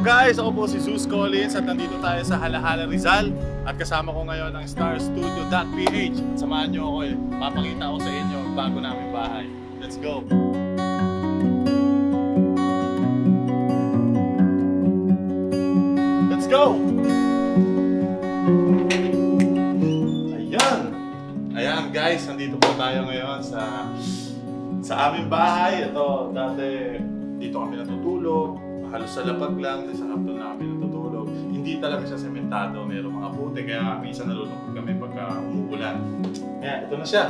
guys, ako po si Zeus Collins at nandito tayo sa Halahala Rizal at kasama ko ngayon ang starstudio.ph at samahan nyo ako eh, papakita ko sa inyo ang bago namin bahay. Let's go! Let's go! Ayan! Ayan guys, nandito po tayo ngayon sa sa aming bahay. Ito, dati dito kami natutulog. Halos sa lapag lang, sa hapon namin natutulog. Hindi talaga siya sementado, mayroong mga puti, kaya minsan nalulungkot kami pagka umuulan. Ayan, ito na siya.